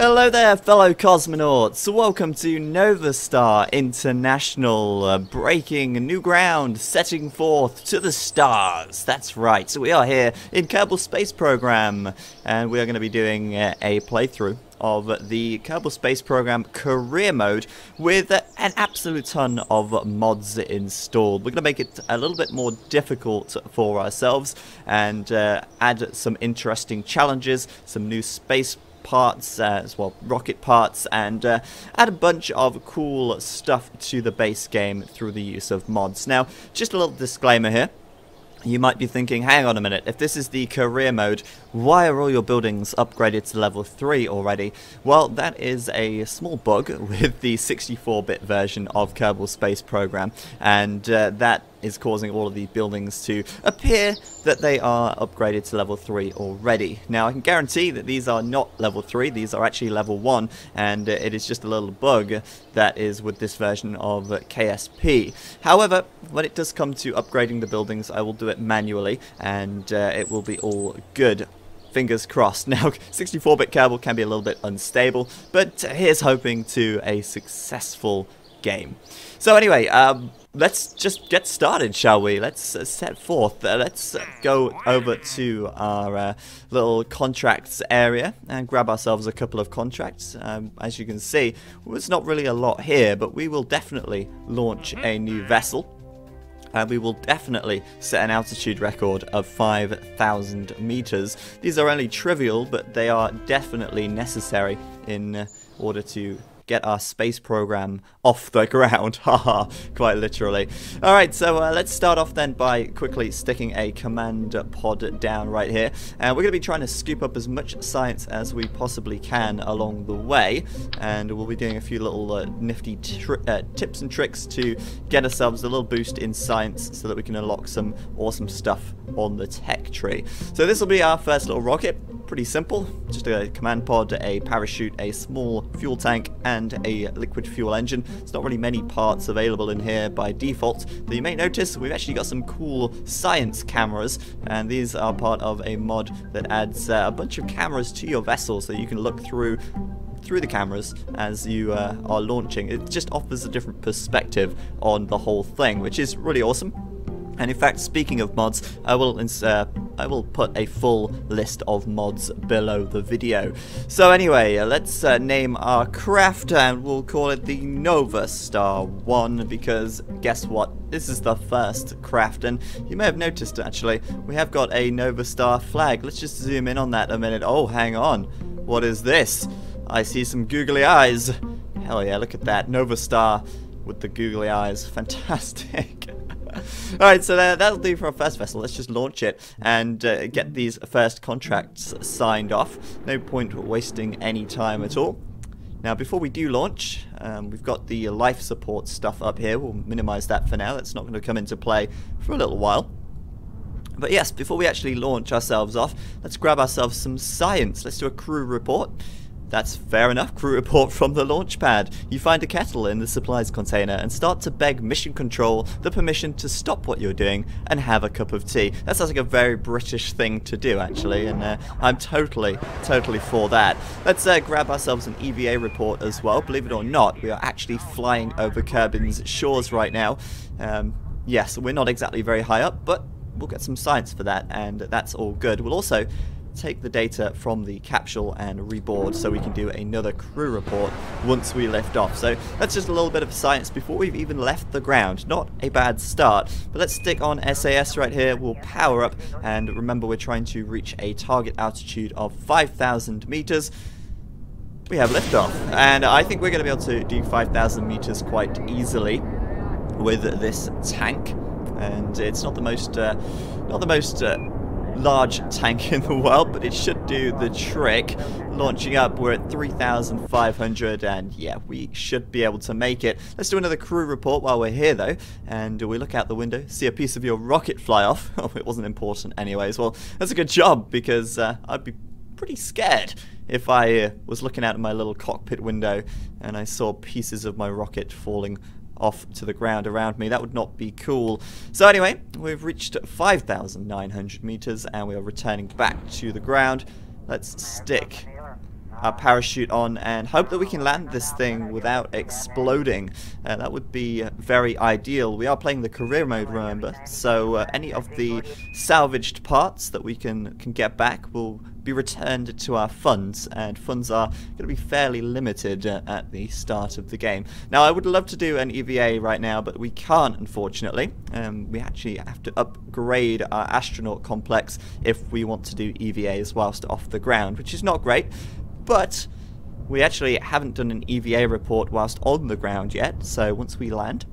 Hello there, fellow cosmonauts. Welcome to Nova Star International, uh, breaking new ground, setting forth to the stars. That's right. So we are here in Kerbal Space Program, and we are going to be doing uh, a playthrough of the Kerbal Space Program career mode with an absolute ton of mods installed. We're going to make it a little bit more difficult for ourselves and uh, add some interesting challenges, some new space parts, uh, as well rocket parts, and uh, add a bunch of cool stuff to the base game through the use of mods. Now, just a little disclaimer here. You might be thinking, hang on a minute, if this is the career mode, why are all your buildings upgraded to level 3 already? Well, that is a small bug with the 64-bit version of Kerbal Space Program, and uh, that is causing all of the buildings to appear that they are upgraded to level 3 already. Now I can guarantee that these are not level 3, these are actually level 1 and uh, it is just a little bug that is with this version of KSP. However, when it does come to upgrading the buildings I will do it manually and uh, it will be all good fingers crossed. Now, 64-bit Kerbal can be a little bit unstable, but here's hoping to a successful game. So anyway, um, let's just get started, shall we? Let's uh, set forth. Uh, let's uh, go over to our uh, little contracts area and grab ourselves a couple of contracts. Um, as you can see, there's not really a lot here, but we will definitely launch a new vessel. Uh, we will definitely set an altitude record of 5,000 meters. These are only trivial, but they are definitely necessary in order to get our space program off the ground. Haha, quite literally. Alright, so uh, let's start off then by quickly sticking a command pod down right here. And we're going to be trying to scoop up as much science as we possibly can along the way. And we'll be doing a few little uh, nifty uh, tips and tricks to get ourselves a little boost in science so that we can unlock some awesome stuff on the tech tree. So this will be our first little rocket pretty simple. Just a command pod, a parachute, a small fuel tank, and a liquid fuel engine. There's not really many parts available in here by default, but you may notice we've actually got some cool science cameras, and these are part of a mod that adds uh, a bunch of cameras to your vessel so you can look through through the cameras as you uh, are launching. It just offers a different perspective on the whole thing, which is really awesome. And in fact, speaking of mods, I will uh, I will put a full list of mods below the video. So anyway, uh, let's uh, name our craft and we'll call it the Nova Star 1 because guess what? This is the first craft and you may have noticed actually, we have got a Nova Star flag. Let's just zoom in on that a minute. Oh, hang on. What is this? I see some googly eyes. Hell yeah, look at that. Nova Star with the googly eyes. Fantastic. Alright, so that'll do for our first vessel. Let's just launch it and uh, get these first contracts signed off. No point wasting any time at all. Now, before we do launch, um, we've got the life support stuff up here. We'll minimize that for now. That's not going to come into play for a little while. But yes, before we actually launch ourselves off, let's grab ourselves some science. Let's do a crew report. That's fair enough, crew report from the launch pad. You find a kettle in the supplies container and start to beg Mission Control the permission to stop what you're doing and have a cup of tea. That sounds like a very British thing to do, actually, and uh, I'm totally, totally for that. Let's uh, grab ourselves an EVA report as well. Believe it or not, we are actually flying over Kerbin's shores right now. Um, yes, we're not exactly very high up, but we'll get some science for that, and that's all good. We'll also take the data from the capsule and reboard so we can do another crew report once we lift off. So that's just a little bit of science before we've even left the ground. Not a bad start, but let's stick on SAS right here. We'll power up and remember we're trying to reach a target altitude of 5,000 meters. We have liftoff, and I think we're going to be able to do 5,000 meters quite easily with this tank. And it's not the most, uh, not the most uh, large tank in the world, but it should do the trick. Launching up, we're at 3,500, and yeah, we should be able to make it. Let's do another crew report while we're here, though, and do we look out the window, see a piece of your rocket fly off. Oh, it wasn't important anyways. Well, that's a good job, because uh, I'd be pretty scared if I uh, was looking out of my little cockpit window and I saw pieces of my rocket falling off to the ground around me. That would not be cool. So anyway, we've reached 5,900 meters and we are returning back to the ground. Let's stick our parachute on and hope that we can land this thing without exploding. Uh, that would be very ideal. We are playing the career mode, remember, so uh, any of the salvaged parts that we can, can get back will be returned to our funds, and funds are going to be fairly limited uh, at the start of the game. Now, I would love to do an EVA right now, but we can't, unfortunately. Um, we actually have to upgrade our astronaut complex if we want to do EVAs whilst off the ground, which is not great, but we actually haven't done an EVA report whilst on the ground yet, so once we land,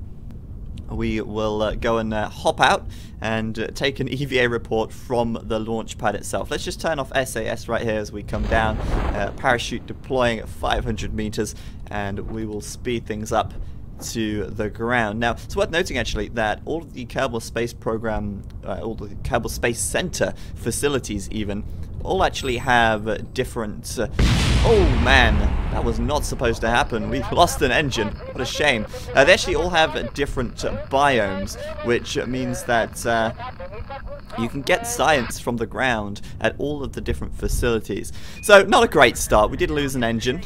we will uh, go and uh, hop out and uh, take an EVA report from the launch pad itself. Let's just turn off SAS right here as we come down. Uh, parachute deploying at 500 meters and we will speed things up to the ground. Now, it's worth noting actually that all of the Kerbal Space Program, uh, all the Kerbal Space Center facilities even, all actually have different... Uh, oh man, that was not supposed to happen. We lost an engine. What a shame. Uh, they actually all have different biomes, which means that uh, you can get science from the ground at all of the different facilities. So, not a great start. We did lose an engine.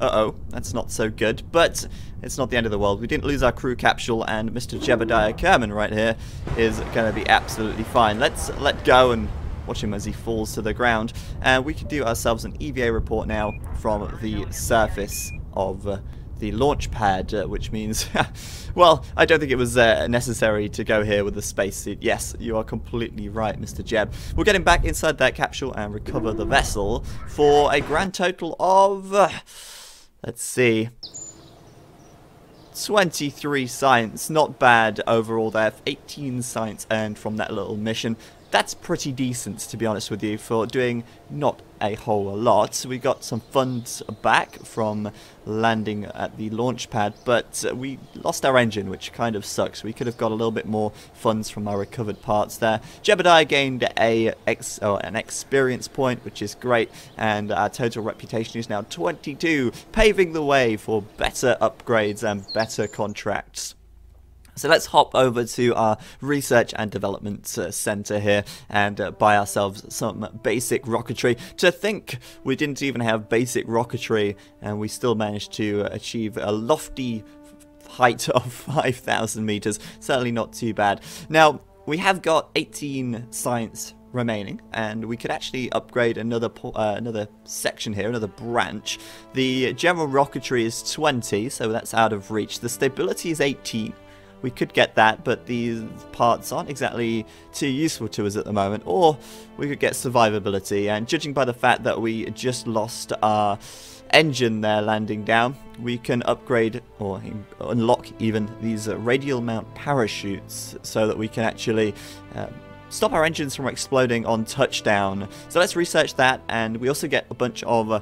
Uh-oh, that's not so good, but it's not the end of the world. We didn't lose our crew capsule, and Mr. Jebediah Kerman right here is going to be absolutely fine. Let's let go and watch him as he falls to the ground. And we can do ourselves an EVA report now from the surface of uh, the launch pad, uh, which means, well, I don't think it was uh, necessary to go here with the spacesuit. Yes, you are completely right, Mr. Jeb. We'll get him back inside that capsule and recover the vessel for a grand total of, uh, let's see, 23 science, not bad overall there. 18 science earned from that little mission that's pretty decent, to be honest with you, for doing not a whole lot. We got some funds back from landing at the launch pad, but we lost our engine, which kind of sucks. We could have got a little bit more funds from our recovered parts there. Jebediah gained a ex oh, an experience point, which is great, and our total reputation is now 22, paving the way for better upgrades and better contracts. So let's hop over to our research and development uh, center here and uh, buy ourselves some basic rocketry. To think we didn't even have basic rocketry and we still managed to achieve a lofty height of 5,000 meters. Certainly not too bad. Now, we have got 18 science remaining and we could actually upgrade another uh, another section here another branch the general rocketry is 20 so that's out of reach the stability is 18 we could get that, but these parts aren't exactly too useful to us at the moment. Or we could get survivability, and judging by the fact that we just lost our engine there landing down, we can upgrade or unlock even these uh, radial mount parachutes so that we can actually uh, stop our engines from exploding on touchdown. So let's research that, and we also get a bunch of uh,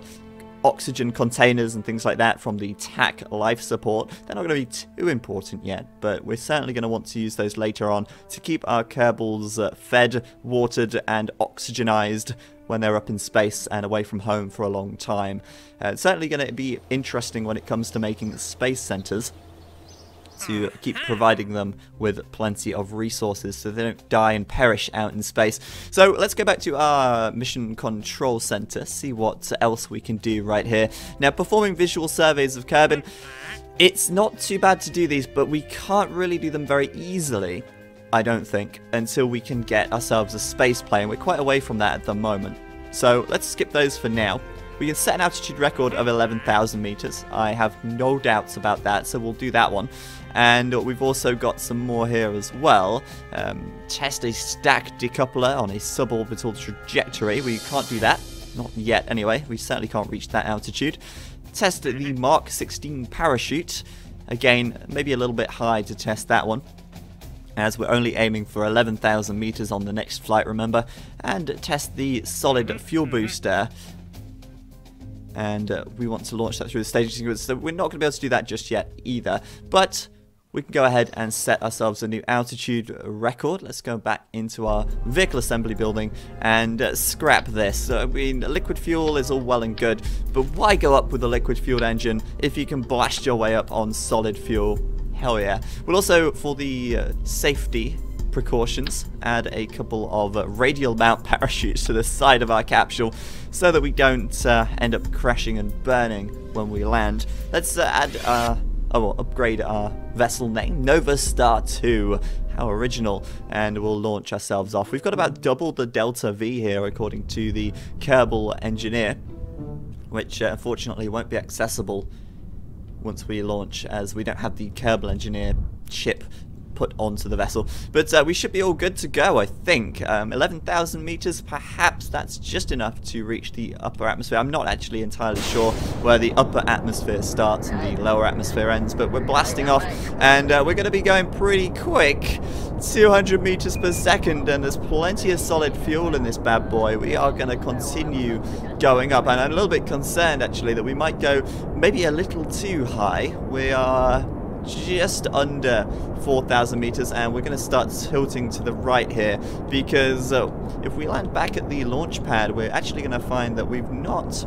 oxygen containers and things like that from the TAC life support. They're not going to be too important yet, but we're certainly going to want to use those later on to keep our Kerbals uh, fed, watered, and oxygenized when they're up in space and away from home for a long time. Uh, it's certainly going to be interesting when it comes to making space centers to mm. keep providing them with plenty of resources so they don't die and perish out in space. So let's go back to our mission control center, see what else we can do right here. Now, performing visual surveys of Kerbin, it's not too bad to do these, but we can't really do them very easily. I don't think, until we can get ourselves a space plane. We're quite away from that at the moment. So let's skip those for now. We can set an altitude record of 11,000 meters. I have no doubts about that, so we'll do that one. And we've also got some more here as well. Um, test a stack decoupler on a suborbital trajectory. We can't do that. Not yet, anyway. We certainly can't reach that altitude. Test the Mark 16 parachute. Again, maybe a little bit high to test that one as we're only aiming for 11,000 meters on the next flight, remember, and test the solid fuel booster and uh, we want to launch that through the staging sequence, so we're not going to be able to do that just yet either, but we can go ahead and set ourselves a new altitude record. Let's go back into our vehicle assembly building and uh, scrap this. I mean, liquid fuel is all well and good, but why go up with a liquid fueled engine if you can blast your way up on solid fuel? Hell yeah. Well, also, for the uh, safety precautions. Add a couple of uh, radial mount parachutes to the side of our capsule so that we don't uh, end up crashing and burning when we land. Let's uh, add, uh, oh, upgrade our vessel name, Nova Star 2. How original. And we'll launch ourselves off. We've got about double the Delta V here, according to the Kerbal engineer, which uh, unfortunately won't be accessible once we launch, as we don't have the Kerbal engineer chip put onto the vessel. But uh, we should be all good to go, I think. Um, 11,000 meters, perhaps that's just enough to reach the upper atmosphere. I'm not actually entirely sure where the upper atmosphere starts and the lower atmosphere ends, but we're blasting off, and uh, we're going to be going pretty quick. 200 meters per second, and there's plenty of solid fuel in this bad boy. We are going to continue going up, and I'm a little bit concerned, actually, that we might go maybe a little too high. We are just under 4,000 meters and we're going to start tilting to the right here because uh, if we land back at the launch pad we're actually going to find that we've not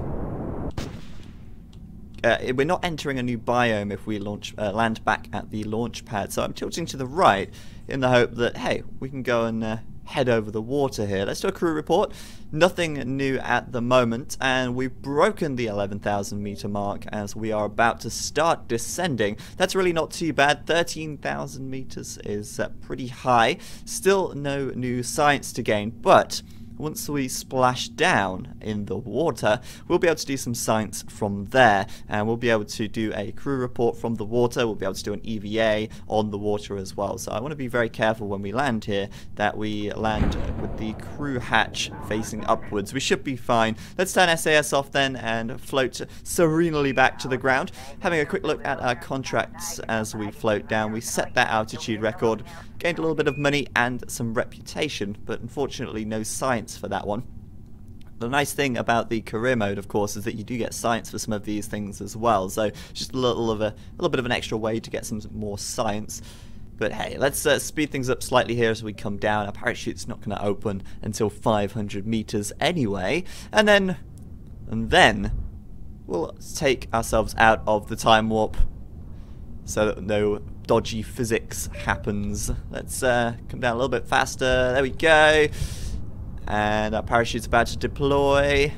uh, we're not entering a new biome if we launch uh, land back at the launch pad. So I'm tilting to the right in the hope that hey we can go and uh, head over the water here. Let's do a crew report. Nothing new at the moment, and we've broken the 11,000 meter mark as we are about to start descending. That's really not too bad. 13,000 meters is uh, pretty high. Still no new science to gain, but once we splash down in the water, we'll be able to do some science from there. And we'll be able to do a crew report from the water. We'll be able to do an EVA on the water as well. So I want to be very careful when we land here that we land with the crew hatch facing upwards. We should be fine. Let's turn SAS off then and float serenely back to the ground. Having a quick look at our contracts as we float down. We set that altitude record gained a little bit of money and some reputation, but unfortunately no science for that one. The nice thing about the career mode, of course, is that you do get science for some of these things as well. So just a little of a, a little bit of an extra way to get some more science. But hey, let's uh, speed things up slightly here as we come down. Our parachute's not going to open until 500 meters anyway, and then, and then, we'll take ourselves out of the time warp so that no dodgy physics happens. Let's uh, come down a little bit faster. There we go. And our parachute's about to deploy.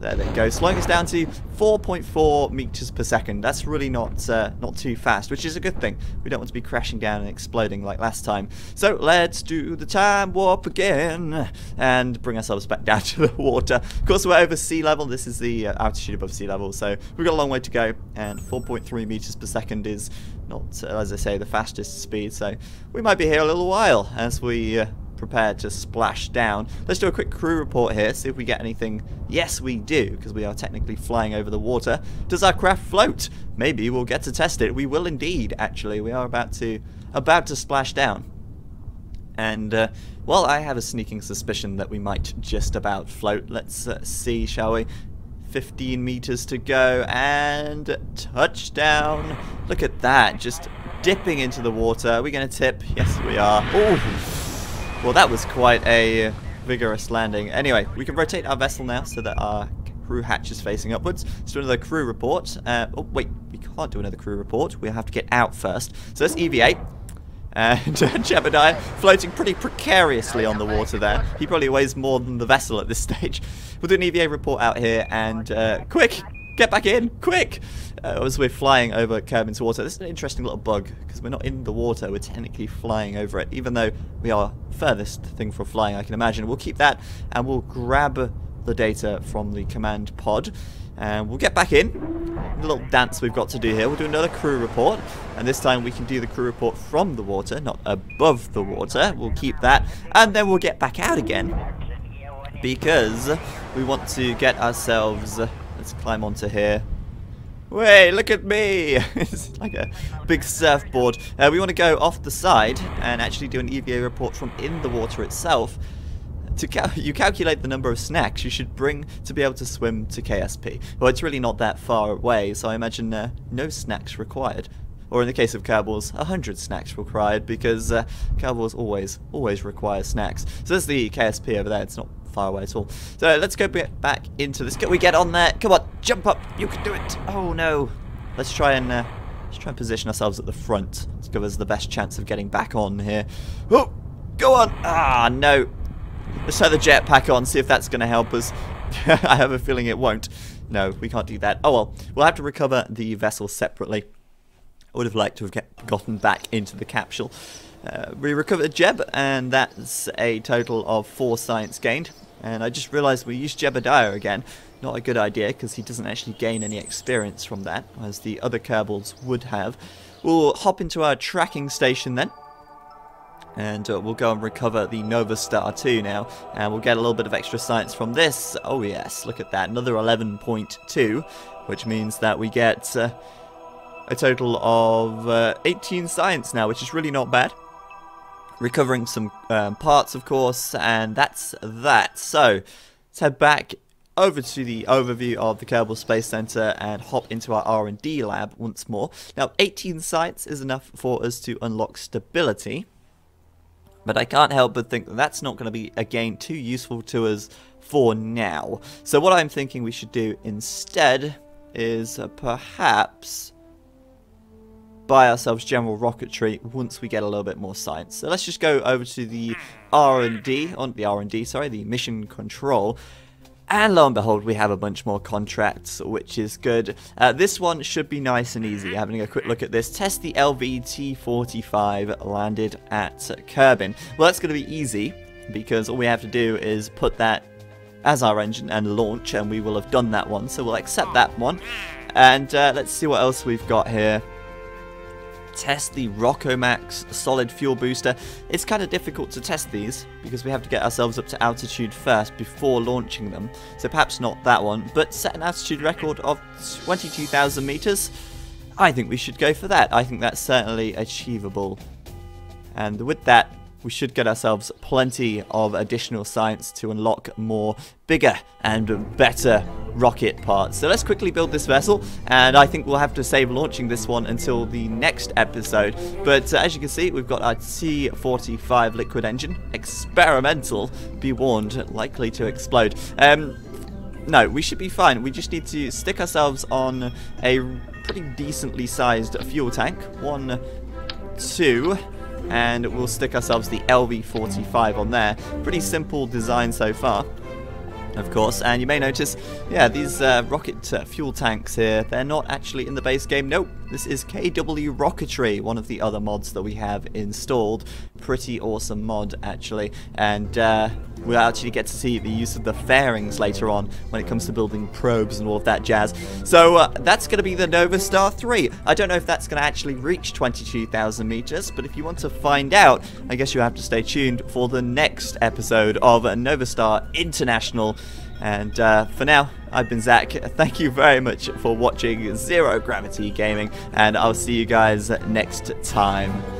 There they go, slowing us down to 4.4 meters per second. That's really not uh, not too fast, which is a good thing. We don't want to be crashing down and exploding like last time. So let's do the time warp again and bring ourselves back down to the water. Of course, we're over sea level. This is the uh, altitude above sea level, so we've got a long way to go. And 4.3 meters per second is not, uh, as I say, the fastest speed. So we might be here a little while as we uh, prepared to splash down. Let's do a quick crew report here, see if we get anything. Yes, we do, because we are technically flying over the water. Does our craft float? Maybe we'll get to test it. We will indeed, actually. We are about to about to splash down. And, uh, well, I have a sneaking suspicion that we might just about float. Let's uh, see, shall we? 15 meters to go, and touchdown. Look at that, just dipping into the water. Are we going to tip? Yes, we are. Oh! Well, that was quite a vigorous landing. Anyway, we can rotate our vessel now so that our crew hatch is facing upwards. Let's do another crew report. Uh, oh, wait, we can't do another crew report. We have to get out first. So let's EVA. And Jebediah floating pretty precariously on the water there. He probably weighs more than the vessel at this stage. We'll do an EVA report out here and uh, quick, get back in, quick! Uh, as we're flying over Kerbin's water. This is an interesting little bug, because we're not in the water, we're technically flying over it, even though we are furthest thing for flying, I can imagine. We'll keep that, and we'll grab the data from the command pod, and we'll get back in. The little dance we've got to do here. We'll do another crew report, and this time we can do the crew report from the water, not above the water. We'll keep that, and then we'll get back out again, because we want to get ourselves... Let's climb onto here. Wait, look at me! it's like a big surfboard. Uh, we want to go off the side and actually do an EVA report from in the water itself. To cal you calculate the number of snacks you should bring to be able to swim to KSP. Well, it's really not that far away, so I imagine uh, no snacks required. Or in the case of Kerbals, 100 snacks required because uh, always, always require snacks. So there's the KSP over there. It's not far away at all. So let's go back into this. Can we get on there? Come on, jump up. You can do it. Oh no. Let's try and uh, Let's try and position ourselves at the front to give us the best chance of getting back on here. Oh, go on. Ah, no. Let's try the jetpack on, see if that's going to help us. I have a feeling it won't. No, we can't do that. Oh well, we'll have to recover the vessel separately. I would have liked to have get, gotten back into the capsule. Uh, we recovered Jeb, and that's a total of four science gained. And I just realised we used Jebediah again. Not a good idea, because he doesn't actually gain any experience from that, as the other Kerbals would have. We'll hop into our tracking station then. And uh, we'll go and recover the Nova Star 2 now. And we'll get a little bit of extra science from this. Oh yes, look at that. Another 11.2, which means that we get uh, a total of uh, 18 science now, which is really not bad recovering some um, parts, of course, and that's that. So, let's head back over to the overview of the Kerbal Space Center and hop into our R&D lab once more. Now, 18 sites is enough for us to unlock stability, but I can't help but think that that's not going to be, again, too useful to us for now. So what I'm thinking we should do instead is uh, perhaps buy ourselves general rocketry once we get a little bit more science. So let's just go over to the R&D, on the R&D, sorry, the mission control. And lo and behold, we have a bunch more contracts, which is good. Uh, this one should be nice and easy. Having a quick look at this. Test the LVT-45 landed at Kerbin. Well, that's going to be easy, because all we have to do is put that as our engine and launch, and we will have done that one. So we'll accept that one. And uh, let's see what else we've got here test the Rockomax solid fuel booster. It's kind of difficult to test these because we have to get ourselves up to altitude first before launching them. So perhaps not that one, but set an altitude record of 22,000 meters. I think we should go for that. I think that's certainly achievable. And with that, we should get ourselves plenty of additional science to unlock more bigger and better rocket parts. So let's quickly build this vessel, and I think we'll have to save launching this one until the next episode. But uh, as you can see, we've got our T-45 liquid engine, experimental, be warned, likely to explode. Um, no, we should be fine. We just need to stick ourselves on a pretty decently sized fuel tank. One, two, and we'll stick ourselves the LV45 on there. Pretty simple design so far of course. And you may notice, yeah, these uh, rocket uh, fuel tanks here, they're not actually in the base game. Nope, this is KW Rocketry, one of the other mods that we have installed. Pretty awesome mod, actually. And uh, we'll actually get to see the use of the fairings later on when it comes to building probes and all of that jazz. So uh, that's going to be the Nova Star 3. I don't know if that's going to actually reach 22,000 meters, but if you want to find out, I guess you have to stay tuned for the next episode of Nova Star International. And uh, for now, I've been Zach. Thank you very much for watching Zero Gravity Gaming, and I'll see you guys next time.